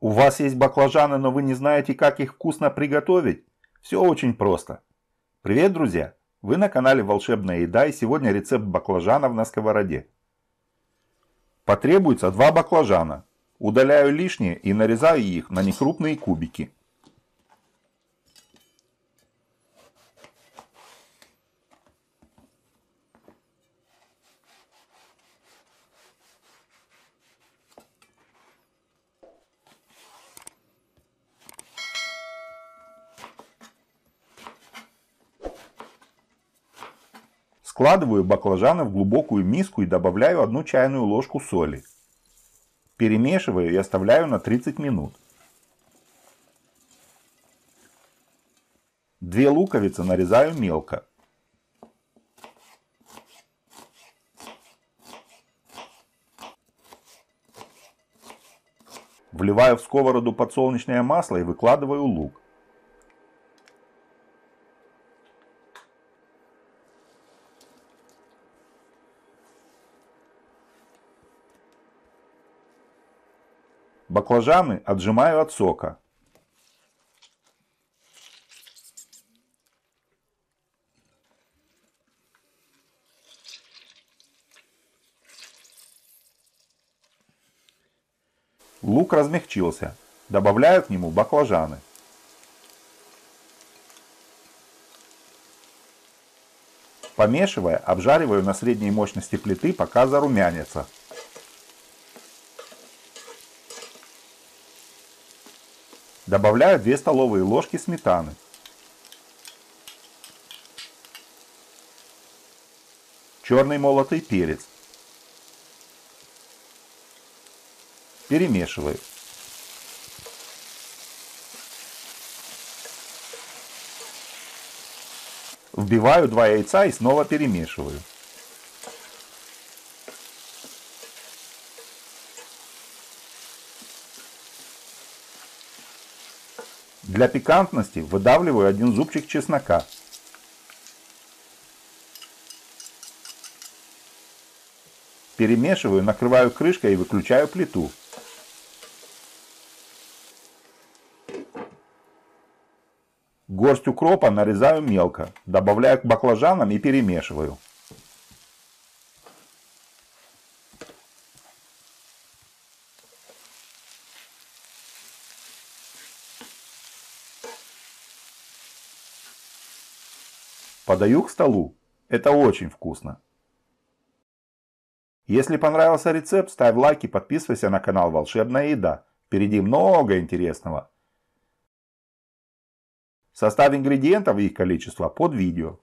У вас есть баклажаны, но вы не знаете, как их вкусно приготовить? Все очень просто. Привет, друзья! Вы на канале Волшебная еда и сегодня рецепт баклажанов на сковороде. Потребуется два баклажана. Удаляю лишнее и нарезаю их на некрупные кубики. Складываю баклажаны в глубокую миску и добавляю одну чайную ложку соли. Перемешиваю и оставляю на 30 минут. Две луковицы нарезаю мелко. Вливаю в сковороду подсолнечное масло и выкладываю лук. Баклажаны отжимаю от сока. Лук размягчился. Добавляю к нему баклажаны. Помешивая, обжариваю на средней мощности плиты, пока зарумянится. Добавляю 2 столовые ложки сметаны. Черный молотый перец. Перемешиваю. Вбиваю два яйца и снова перемешиваю. Для пикантности выдавливаю один зубчик чеснока. Перемешиваю, накрываю крышкой и выключаю плиту. Горсть укропа нарезаю мелко, добавляю к баклажанам и перемешиваю. Подаю к столу. Это очень вкусно. Если понравился рецепт, ставь лайк и подписывайся на канал Волшебная Еда. Впереди много интересного. Состав ингредиентов и их количество под видео.